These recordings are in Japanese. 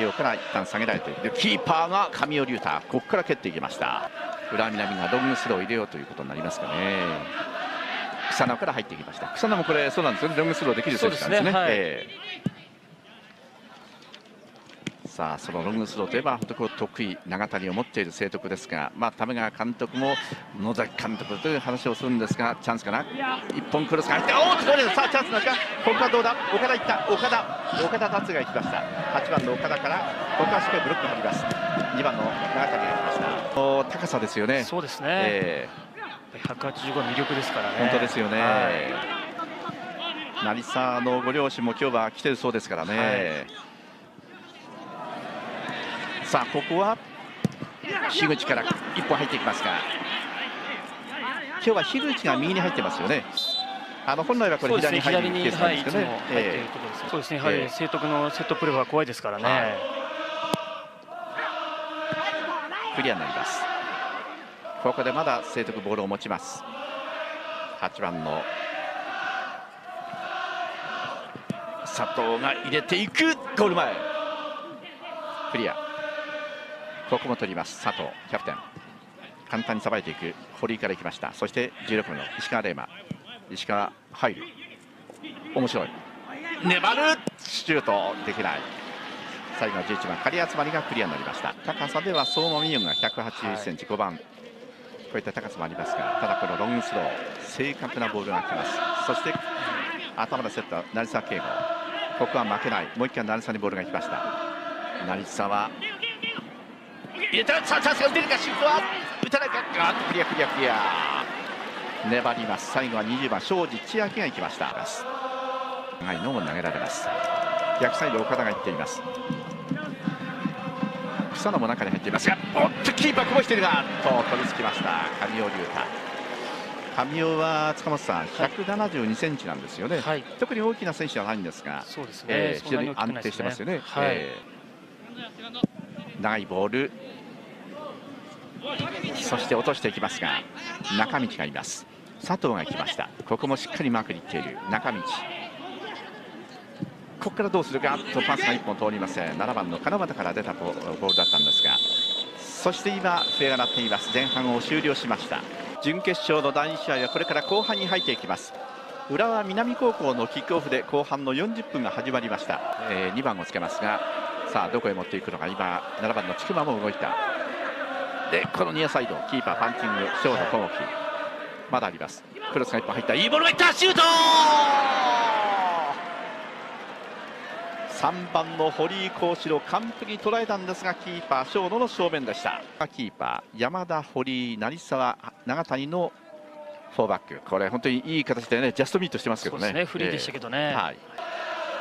石川遼から一旦下げられてでキーパーが神尾龍太。ここから蹴っていきました。浦南がロングスローを入れようということになりますかね。草野から入っていきました。草野もこれそうなんですよね。ロングスローできる選手なんですね。そうですね。はい。ええさあそのロングスローといえば本当こう得意長谷を持っている聖徳ですが、まあ、為川監督も野崎監督という話をするんですがチャンスかな。一本クロスが入っておおっとこれさあチャンスなんかここはどうだ？岡田いった。岡田。岡田達が行きました。8番の岡田からここはしっかりブロック入ります。2番の長谷が行きました。お高さですよね。そうですね、え185は魅力ですからね。え本当ですよね、はい。成沢のご両親も今日は来てるそうですからね、さあここは樋口から一本入っていきますが今日は樋口が右に入ってますよね。あの本来はこれ左ね。に入るケースなんですけどねそうですねやはりええ。聖徳のセットプレーは怖いですからね、はい。えクリアになります。ここでまだ聖徳ボールを持ちます。8番の佐藤が入れていく。ゴール前。クリアここも取ります。佐藤キャプテン。簡単にさばいていく。堀井からいきました。そして16番の石川玲馬。石川入る。面白い。粘る。シュートできない。最後は11番狩集まりがクリアになりました。高さでは相馬美優が1 8 1センチ5番。こういった高さもありますがただこのロングスロー正確なボールが来ます。そして頭でセットは成沢圭吾ここは負けない。もう一回成沢にボールが来ました。成沢入れたさあチャンスが打てるかシュートは打たないかガーッとクリアクリアクリア粘ります最後は20番庄司千秋が行きました長いのも投げられます逆サイド岡田が行っています草野も中に入っていますがおっとキーパーこぼしているがと取り付きました神尾龍太神尾は塚本さん172センチなんですよね、はい特に大きな選手ではないんですが、そうですね、えー非常に安定してますよね、はい、えー長いボール。そして落としていきますが中道がいます。佐藤が来ました。ここもしっかりマークにいっている。中道。ここからどうするか。とパスが1本通りません。7番の金俣から出たボールだったんですがそして今笛が鳴っています。前半を終了しました。準決勝の第2試合はこれから後半に入っていきます。浦和南高校のキックオフで後半の40分が始まりました、え2番をつけますがさあどこへ持っていくのか。今7番の千曲も動いた。でこのニアサイドキーパーパンチングショート小木まだあります。クロスが1本入った。いいボールがいった。シュート !3 番の堀井幸四郎完璧に捉えたんですがキーパー小野の正面でした。キーパー山田堀井成沢長谷のフォーバック。これ本当にいい形でねジャストミートしてますけどね。そうですね。フリーでしたけどね、はい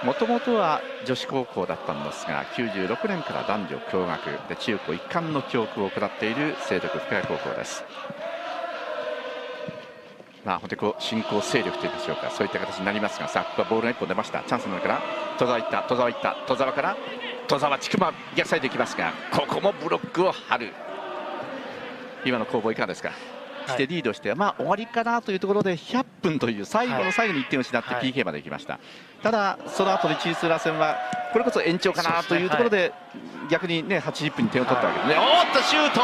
もともとは女子高校だったんですが96年から男女共学で中高一貫の教育を行っている聖徳深谷高校です。まあ本当にこう新興勢力といいましょうか。そういった形になりますがさあここはボールが1本出ました。チャンスの中から戸沢行った戸沢行った。戸沢から戸沢千曲逆サイド行きますがここもブロックを張る。今の攻防いかがですか？してリードして、まあ終わりかなというところで100分という最後の最後に1点を失ってはい。PK まで行きました、ただその後にチースーラー戦はこれこそ延長かなというところで逆にね80分に点を取ったわけですね、おーっとシュート！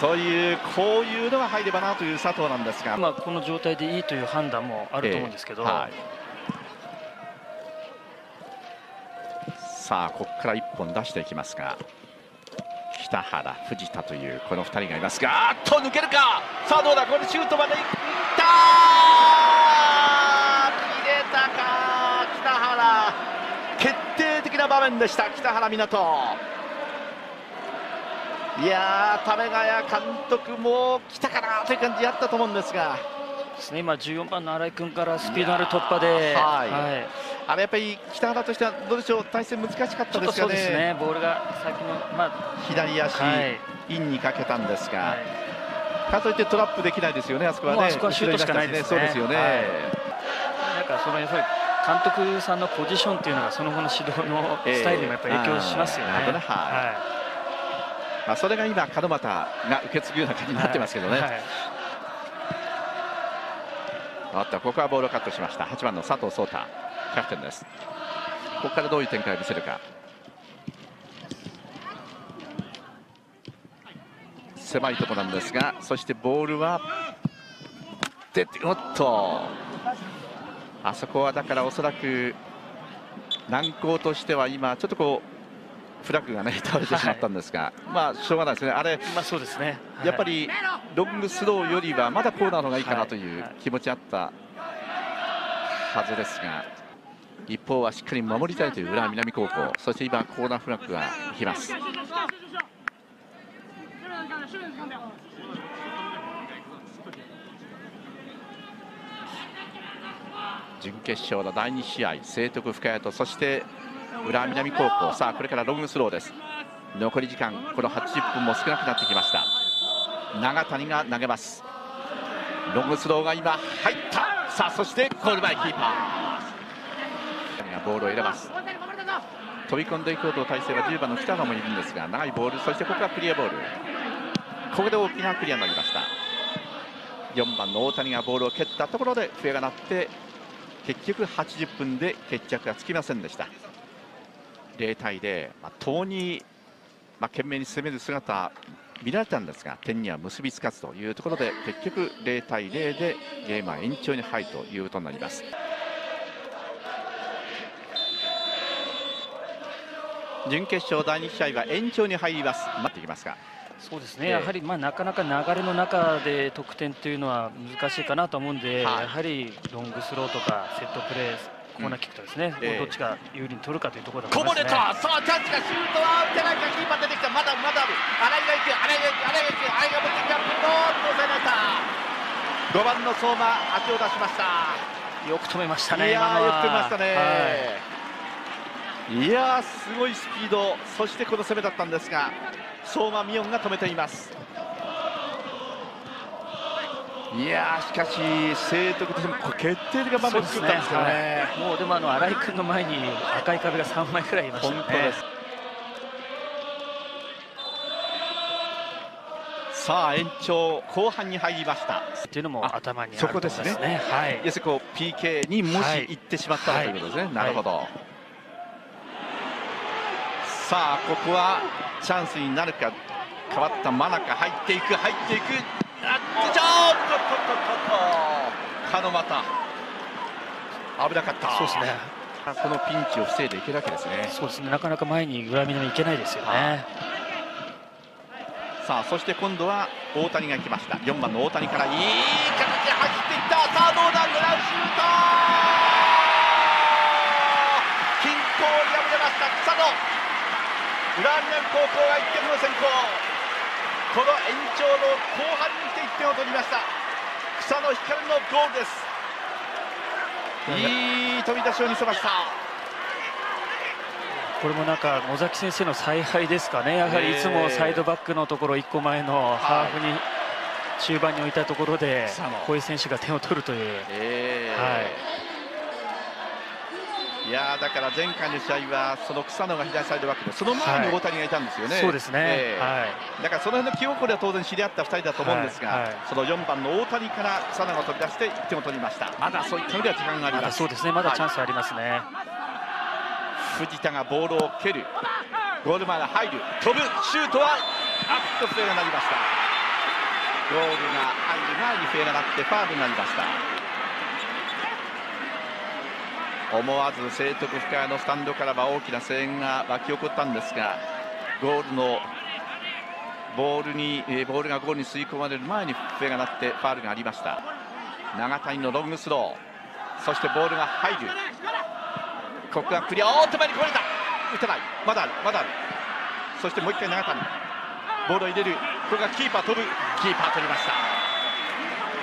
というこういうのが入ればなという佐藤なんですが、まあ、この状態でいいという判断もあると思うんですけど、ええ。はい。さあここから1本出していきますが北原藤田というこの2人がいますがあっと抜けるか？さあどうだ？これシュートまでいった入れたか？北原。決定的な場面でした。北原湊。いやー為ヶ谷監督も来たかなという感じあったと思うんですが。ですね、今14番の新井君からスピードある突破で、はいあれやっぱり北原としてはどうでしょう？対戦難しかったですかそうですねね、ボールが先の、まあ左足、はい。インにかけたんですが、はい。かといってトラップできないですよね、あそこはね、あそこはシュートしかないですね。そうですよね、はい。なんかそのやっぱり監督さんのポジションっていうのがその後の指導のスタイルにもやっぱり影響しますよね。えーなるほどねはい。まあ、それが今、門俣が受け継ぐような感じになってますけどね、はい。あったここはボールをカットしました、8番の佐藤壮太、キャプテンです。ここからどういう展開を見せるか。狭いところなんですがそしてボールは出ておっと。あそこはだからおそらく難攻としては今ちょっとこうフラッグがね倒れてしまったんですが、はい、まあしょうがないですね。あれ、まあそうですね、はい、やっぱりロングスローよりはまだコーナーの方がいいかなという気持ちあったはずですが一方はしっかり守りたいという浦和南高校。そして今コーナーフラッグが引きます。準決勝の第2試合聖徳深谷とそして浦和南高校。さあこれからロングスローです。残り時間この80分も少なくなってきました。長谷が投げます。ロングスローが今入った。さあそしてゴール前キーパー。ボールを入れます。飛び込んでいこうと体勢は10番の北野もいるんですが長いボールそしてここはクリアボール。ここで大きなクリアになりました。4番の大谷がボールを蹴ったところで笛が鳴って結局80分で決着がつきませんでした。0対0、まあ、遠に、まあ、懸命に攻める姿見られたんですが点には結びつかずというところで結局0対0でゲームは延長に入るということになります。準決勝第2試合は延長に入ります。待っていきますが。そうですね、やはりまあなかなか流れの中で得点というのは難しいかなと思うんで、はい、やはりロングスローとかセットプレー、コーナーキックとですね、うん、どっちが有利に取るかというところだと思います、ね、こぼれた、さあチャンスがシュートは打てないか、キーパー出てきた、まだまだある、新井がいく、新井がいく、新井がいく、新井が持ってきた、ピンと抑えました。5番の相馬、足を出しました。よく止めましたね。いやよく止めましたね。はい、いやすごいスピード、そしてこの攻めだったんですが。相馬美音が止めています。いやしかし聖徳としても決定的な場面作ったんですけどね、ね。はい、もうでもあの新井君の前に赤い壁が3枚くらいいましたね。本当です。さあ延長後半に入りました。っていうのも頭にあるそこですね。はい、要するにこう PK にもし行ってしまったらということですね、はい、なるほど、はいさあここはチャンスになるか変わった真中入っていく入っていく。あっちょっとっと。っと危なかった。そうですね。このピンチを防いでいけるわけですね。そうですね。なかなか前に裏見いけないですよね。さあそして今度は大谷が来ました。4番の大谷からいい形で走っていった。さあどうだ？狙うシュート。均衡に敗れました。草野浦和南高校が1点の先行この延長の後半に来て1点を取りました。草野光のゴールです。いい飛び出しを見せました。これもなんか野崎先生の采配ですかね。やはりいつもサイドバックのところ1個前のハーフに中盤に置いたところでこういう選手が点を取るという、はいいやだから前回の試合はその草野が左サイドバックでその前に大谷がいたんですよね、はい、そうですね、えー、はい、だからその辺の気心は当然知り合った2人だと思うんですが、はいはい、その4番の大谷から草野が飛び出して1点を取りましたまだそういった意味では時間があります、そうですねまだチャンスありますね、藤田がボールを蹴る。ゴール前が入る。飛ぶ。シュートはあっと笛が鳴りました。ゴールが入る前に笛が鳴ってファウルになりました思わず聖徳深谷のスタンドからは大きな声援が沸き起こったんですがゴールのボールにボールがゴールに吸い込まれる前に笛が鳴ってファールがありました。長谷のロングスロー。そしてボールが入る。ここがクリアおっと前にこれた。打てない。まだある。まだある。そしてもう一回長谷。ボールを入れる。ここがキーパー飛ぶ。キーパー取りました。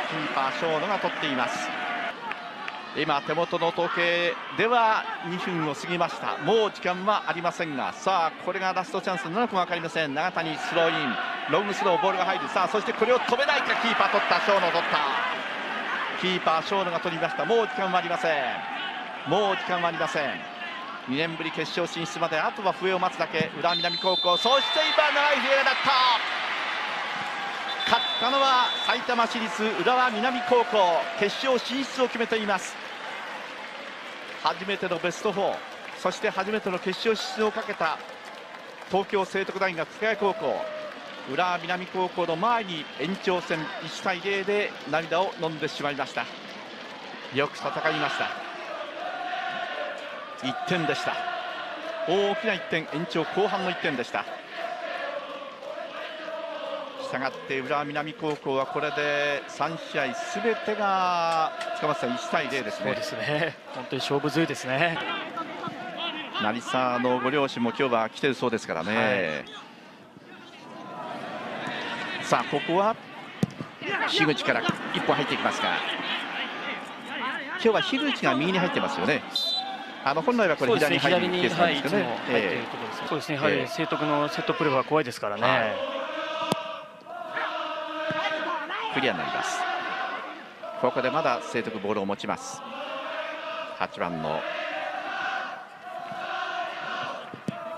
キーパーショーノが取っています。今手元の時計では2分を過ぎました。もう時間はありませんがさあこれがラストチャンスなのかも分かりません。長谷スローイン。ロングスローボールが入る。さあそしてこれを止めないか。キーパー取ったショーノ取った。キーパーショーノが取りました。もう時間はありません。もう時間はありません。2年ぶり決勝進出まであとは笛を待つだけ。浦南高校。そして今長い笛が鳴った。たのは埼玉市立浦和南高校決勝進出を決めています。初めてのベスト4そして初めての決勝出場をかけた東京聖徳大学深谷高校。浦和南高校の前に延長戦1対0で涙を飲んでしまいました。よく戦いました。1点でした。大きな1点延長後半の1点でした。したがって浦和南高校はこれで3試合すべてが塚松さん1対0ですね。そうですね。本当に勝負強いですね。成沢のご両親も今日は来てるそうですからね、はい、さあここは樋口から1本入っていきますが今日は樋口が右に入ってますよね。あの本来はこれ左に入るんですけどね。そうですね。やはり聖徳のセットプレーは怖いですからね。はい、クリアになります。ここでまだ聖徳ボールを持ちます。8番の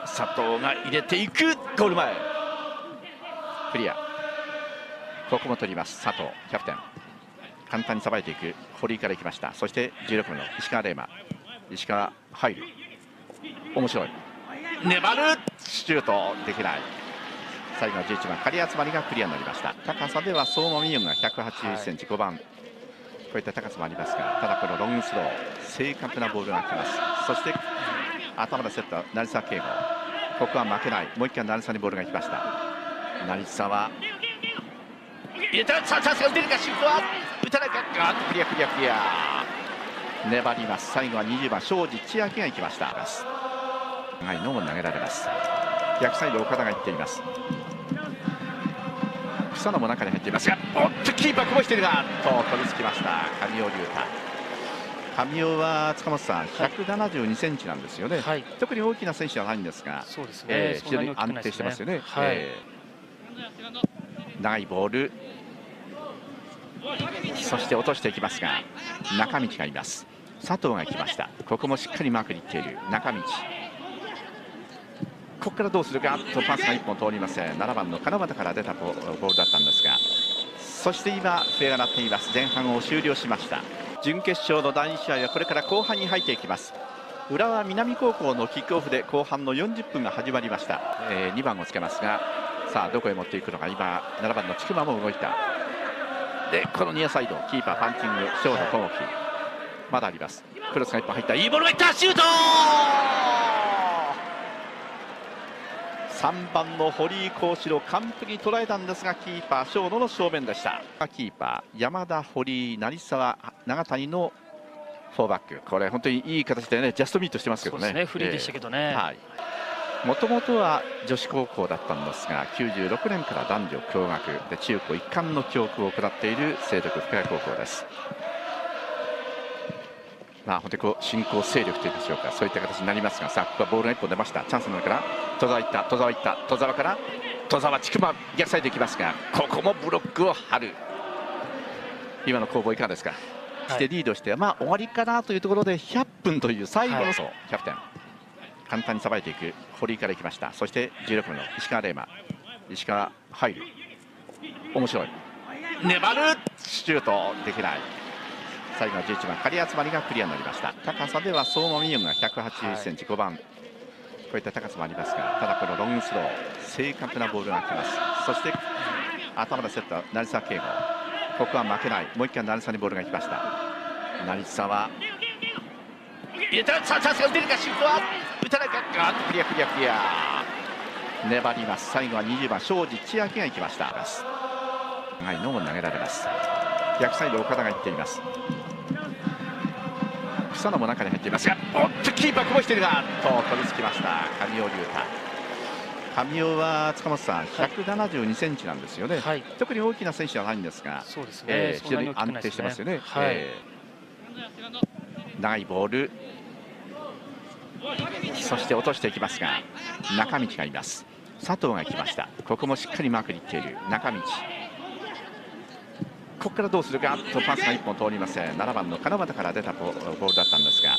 佐藤が入れていく。ゴール前。クリア。ここも取ります。佐藤キャプテン。簡単にさばいていく。堀井からいきました。そして16番の石川玲馬石川入る。面白い。粘る。シュート。できない。最後は11番狩集まりがクリアになりました。高さでは相馬美音が1 8 1センチ5番。こういった高さもありますがただこのロングスロー正確なボールが来ます。そして頭でセット成沢圭吾。ここは負けない。もう一回成沢にボールが来ました。成沢。入れたチャンスが打てるかシュートは？打たないかガークリアクリアクリア。粘ります。最後は20番庄司千秋が行きました。長いのも投げられます。逆サイド岡田が行っています。草野も中に入っています。がおっとキーパーこぼしているがと飛びつきました。神尾龍太。神尾は塚本さん、172センチなんですよね、はい、特に大きな選手ではないんですが、そうですね。えー、非常に安定してますよね。はい、えー、長いボール、そして落としていきますが、中道がいます。佐藤が来ました。ここもしっかりマークにいっている中道。ここからどうするか。とパスが1本通りません。7番の金俣から出たボールだったんですが。そして今笛が鳴っています。前半を終了しました。準決勝の第2試合はこれから後半に入っていきます。浦和南高校のキックオフで後半の40分が始まりました、えー、2番をつけますが。さあどこへ持っていくのか。今7番の千曲も動いた。でこのニアサイドキーパーパンチングショート小木まだあります。クロスが1本入った。いいボールがいった。シュート！3番の堀井幸四郎完璧に捉えたんですがキーパー正野の正面でした。キーパー山田堀井成沢長谷のフォーバック。これ本当にいい形でねジャストミートしてますけどね。ねフリーでしたけどね、えー、はい。もともとは女子高校だったんですが96年から男女共学で中高一貫の教育を行っている聖徳深谷高校ですまあ、本当にこう進行勢力というんでしょうか。そういった形になりますがさあここはボールが1本出ました。チャンスの中から戸沢いった。戸沢いった。戸沢から。戸沢千曲。逆サイドいきますがここもブロックを張る。今の攻防いかがですか、はい、してリードしてまあ終わりかなというところで100分という最後の、はい、キャプテン。簡単にさばいていく。堀井からいきました。そして16分の石川玲馬。石川入る。面白い。粘る。シュート。できない最後は11番狩集まりがクリアになりました。高さでは相馬美音が1 8 1センチ5番。こういった高さもありますがただこのロングスロー正確なボールが来ます。そして頭でセット成沢圭吾。ここは負けない。もう一回成沢にボールが来ました。成沢。入れたチャンスが打てるかシュートは。打たないかガーッとクリアクリアクリア。粘ります。最後は20番庄司千秋が行きました。長いのも投げられます。逆サイド岡田が行っています。草野も中に入っていますがおっとキーパーこぼしているがと飛びつきました。神尾龍太。神尾は塚本さん172センチなんですよね、はい、特に大きな選手ではないんですがそうですね、えー、非常に安定してますよね、はい、えー、長いボール。そして落としていきますが中道がいます。佐藤が来ました。ここもしっかりマークにいっている中道ここからどうするか。とパスが1本通りません。7番の金俣から出たボールだったんですが。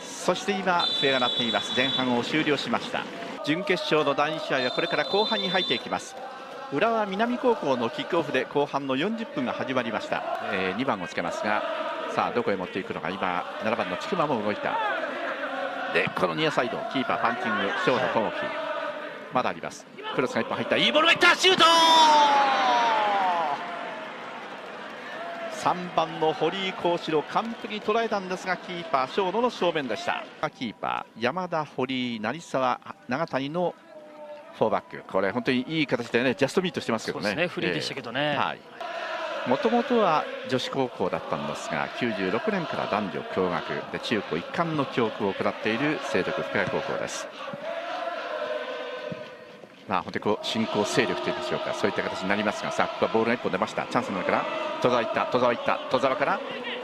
そして今笛が鳴っています。前半を終了しました。準決勝の第2試合はこれから後半に入っていきます。浦和南高校のキックオフで後半の40分が始まりました、えー、2番をつけますが。さあどこへ持っていくのか。今7番の千曲も動いた。でこのニアサイドキーパーパンチングショート小木まだあります。クロスが一本入った。いいボールがいった。シュート3番の堀井幸四郎完璧に捉えたんですがキーパー小野の正面でした。キーパー山田堀井成沢長谷のフォーバック。これ本当にいい形でねジャストミートしてますけどね。ねフリーでしたけどね、えー、はい。もともとは女子高校だったんですが96年から男女共学で中高一貫の教育を行っている聖徳深谷高校ですまあ本当にこう進行勢力というんでしょうか。そういった形になりますがさあここはボールが1本出ました。チャンスの中から戸沢いった。戸沢いった。戸沢から。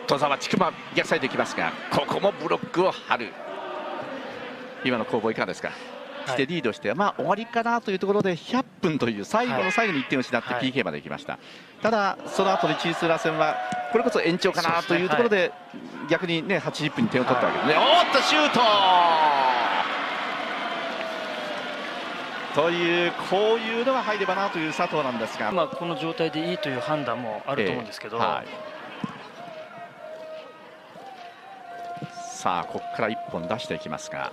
戸沢千曲。逆サイドいきますがここもブロックを張る。今の攻防いかがですか？してリードして、まあ終わりかなというところで100分という最後の最後に1点を失って PK まで行きました、ただ、その後にチースラ戦はこれこそ延長かなというところで逆にね80分に点を取ったわけですね、おっとシュートというこういうのが入ればなという佐藤なんですが、まあ、この状態でいいという判断もあると思うんですけど、えーはい、さあここから1本出していきますが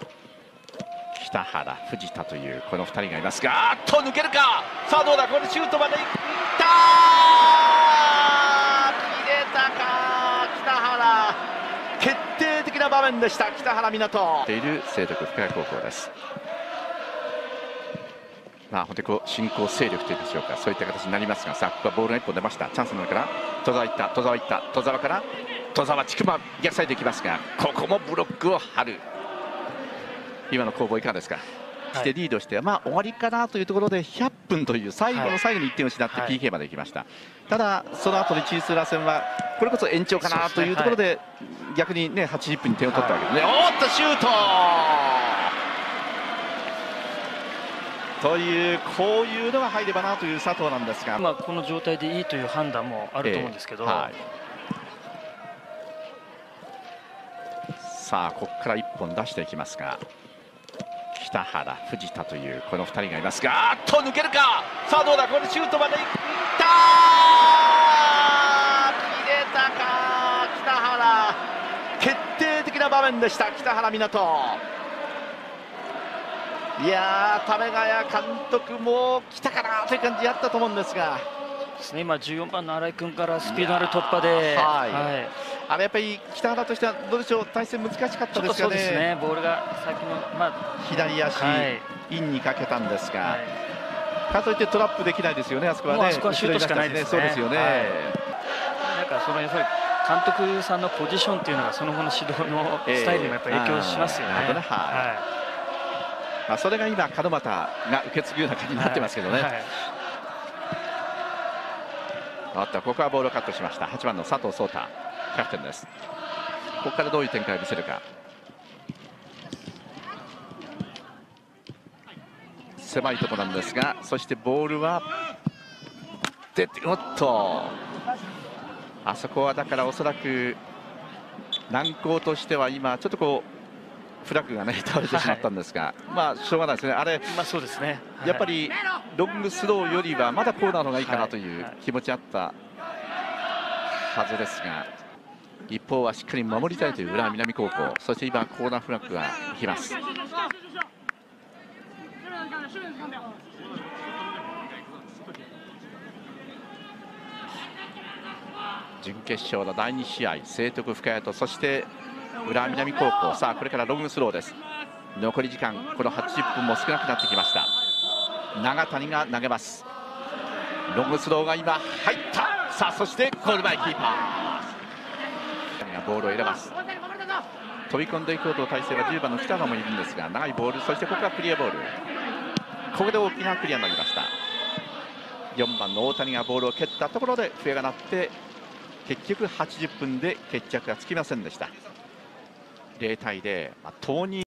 北原、藤田というこの2人がいますが。あっと抜けるか。さあどうだ？これシュートまでいった。切れたか。北原。決定的な場面でした。北原湊。ている聖徳深谷高校ですまあ本当にこう進行勢力というんでしょうか。そういった形になりますがさあここはボールが1本出ました。チャンスの中から戸沢いった。戸沢いった。戸沢から。戸沢千曲。逆サイドいきますがここもブロックを張る。今の攻防いかがですか？してリードして、まあ終わりかなというところで100分という最後の最後に1点を失って PK まで行きました、ただ、その後にチースラ戦はこれこそ延長かなというところで逆にね80分に点を取ったわけですね、おっとシュートというこういうのが入ればなという佐藤なんですが、まあ、この状態でいいという判断もあると思うんですけど、えーはい、さあここから1本出していきますが北原、藤田というこの2人がいますが。あっと抜けるか。さあどうだ？これシュートまでいった。切れたか。北原。決定的な場面でした。北原湊いやー為ヶ谷監督も来たかなという感じあったと思うんですが。ですね今14番の新井君からスピードある突破で、はい、はい、あれやっぱり北原としてはどうでしょう対戦難しかったですかね。ねボールが先の、まあ、左足、はい、インにかけたんですが、はい、かといってトラップできないですよねあそこはね。あそこはシュートしかないですね。そうですよね、なんかそのやっぱり監督さんのポジションっていうのがその後の指導のスタイルにもやっぱり影響しますよね。えー、はいまあ、それが今、門俣が受け継ぐような感じになってますけどね。はい。はいあったここはボールをカットしました。8番の佐藤壮太キャプテンです。ここからどういう展開を見せるか。狭いところなんですがそしてボールは出ておっと。あそこはだからおそらく難攻としては今ちょっとこうフラッグがね倒れてしまったんですが、はい、まあしょうがないですね、あれ、まあそうですね、やっぱりロングスローよりはまだコーナーの方がいいかなという気持ちあったはずですが、一方はしっかり守りたいという浦和南高校、そして今、コーナーフラッグがいきます。準決勝の第2試合、聖徳深谷とそして浦和南高校。さあこれからロングスローです。残り時間この80分も少なくなってきました。長谷が投げます。ロングスローが今入った。さあそしてゴール前キーパー。がボールを入れます。飛び込んでいこうと体勢は10番の北野もいるんですが長いボールそしてここはクリアボール。ここで大きなクリアになりました。4番の大谷がボールを蹴ったところで笛が鳴って結局80分で決着がつきませんでした。0対0、まあ、投入